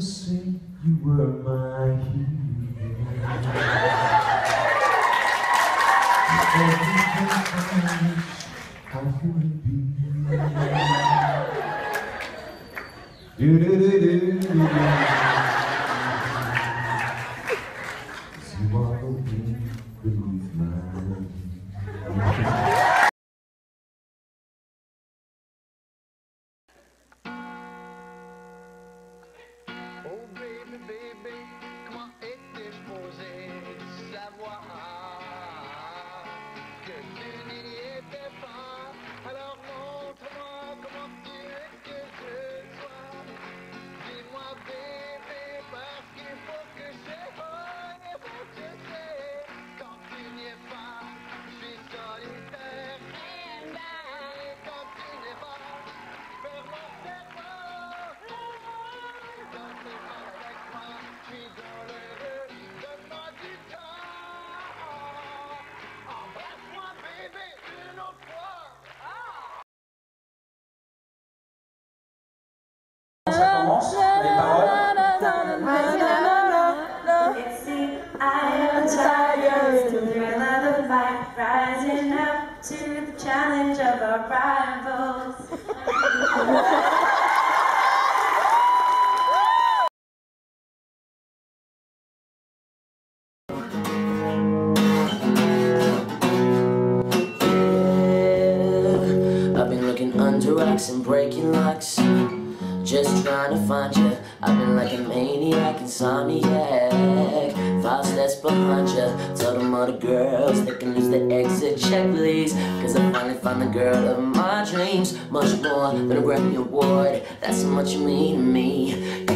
you say you were my hero. to the challenge of our rivals. I've been looking under rocks and breaking locks. Just trying to find you. I've been like a maniac, insomniac. Five steps behind you. Tell them all the girls they can lose the exit checklist. Cause I finally found the girl of my dreams. Much more than a Grammy Award. That's how much you mean to me.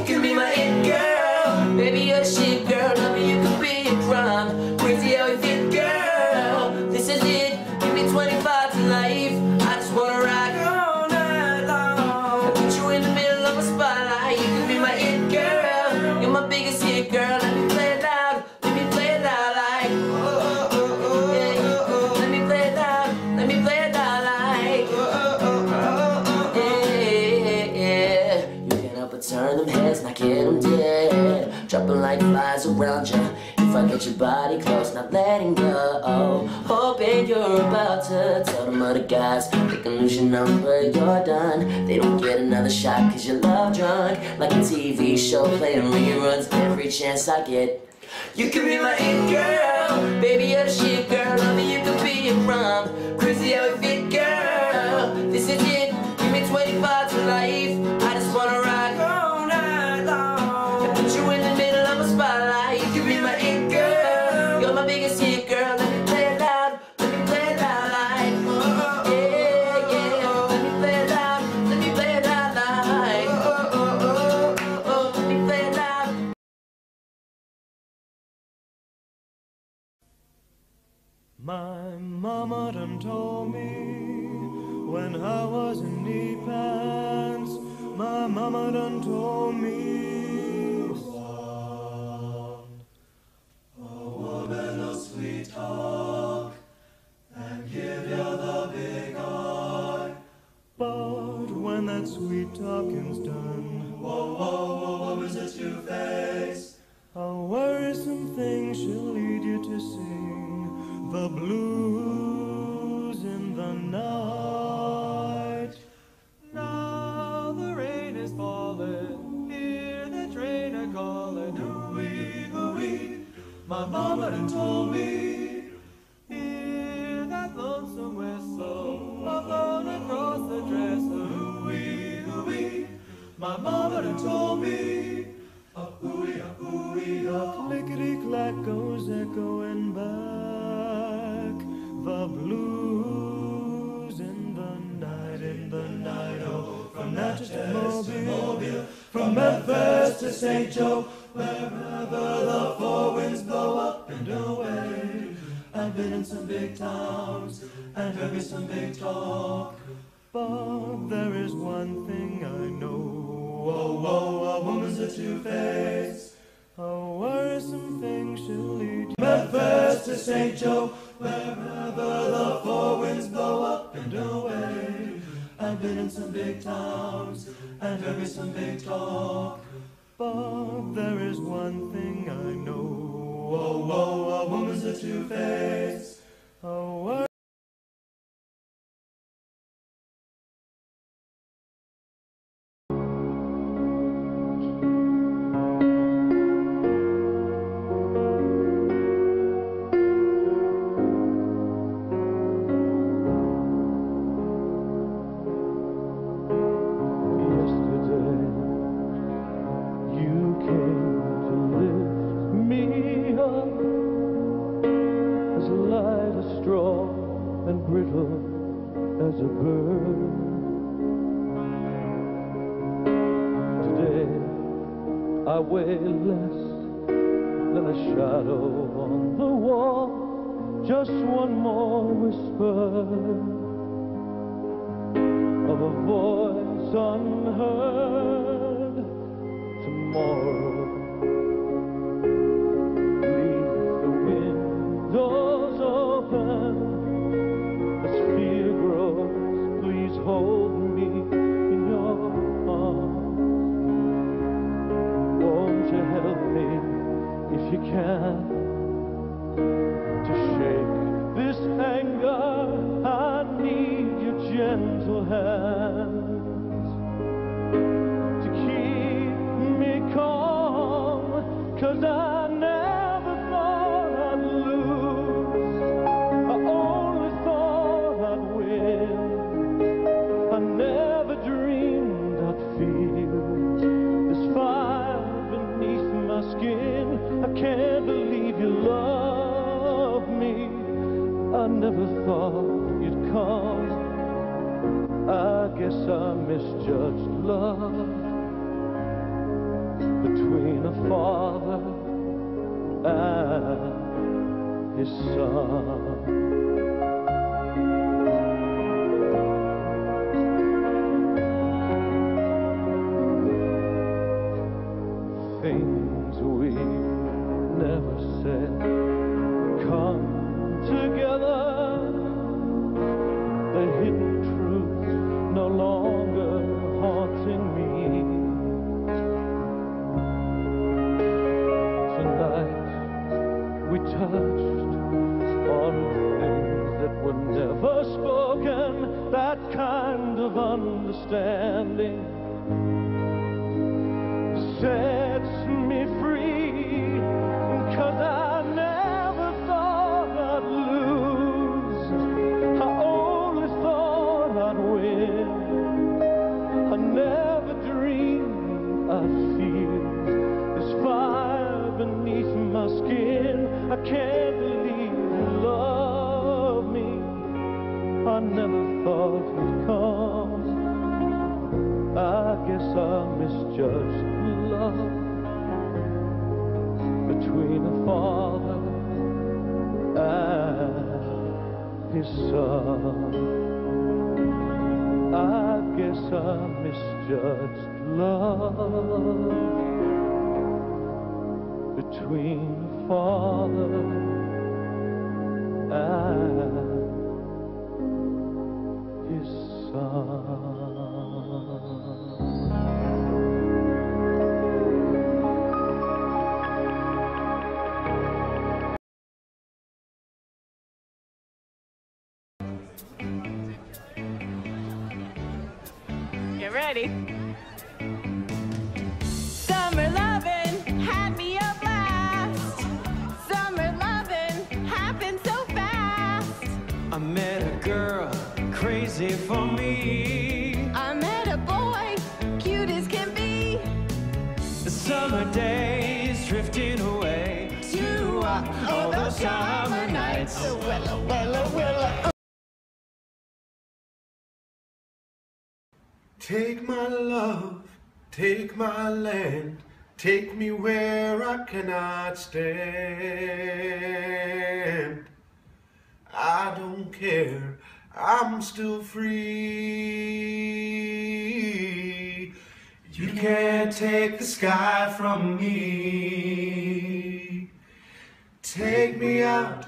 Around you. If I get your body close, not letting go. Hoping you're about to tell them other guys they can lose your number, you're done. They don't get another shot cause you're love drunk. Like a TV show playing reruns every chance I get. You can be my it girl, baby, you're the shit girl. Love me, you can be a rum. Crazy how it fit, My mama done told me when I was in knee pants. My mama done told me. son, A woman of sweet talk and give you the big eye. But when that sweet talking's done, whoa, whoa, whoa, woman's a two face. A worrisome thing she'll lead you to sing the blues in the night. Now the rain is falling, hear the train a calling, ooh-wee, ooh-wee. My mama done told me, St. Joe, wherever the four winds blow up and away. I've been in some big towns and heard me some big talk. But there is one thing I know. Oh, oh, a woman's a two-face. A worrisome thing she'll lead you. Memphis to St. Joe, wherever the four winds blow up and away. I've been in some big towns and heard me some big talk. But there is one thing I know. Oh, oh, a woman's a two-face. I weigh less than a shadow on the wall, just one more whisper of a voice unheard tomorrow. Gentle his son. things we never said come together. The hidden truth no longer understanding sets me free. Cause I never thought I'd lose. I only thought I'd win. I never dreamed I'd feel this fire beneath my skin. I can't believe you love me. I never thought you'd come. I guess I misjudged love between a father and his son. I guess I misjudged love between a father and ready. Summer lovin' had me a blast. Summer lovin' happened so fast. I met a girl crazy for me. I met a boy, cute as can be. The summer days drifting away to uh, all those summer nights. Wella, wella, wella. Take my love, take my land, take me where I cannot stand. I don't care, I'm still free. You can't take the sky from me. Take me out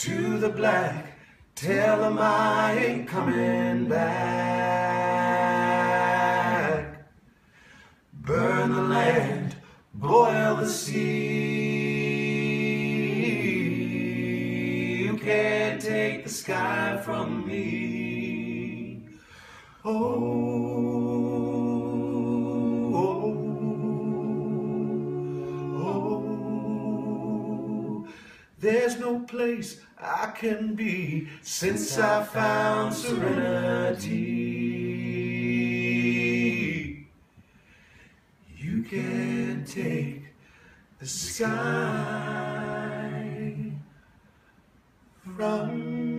to the black, tell them I ain't coming back. Burn the land, boil the sea. You can't take the sky from me. Oh, oh, oh. There's no place I can be since I found serenity. The sky from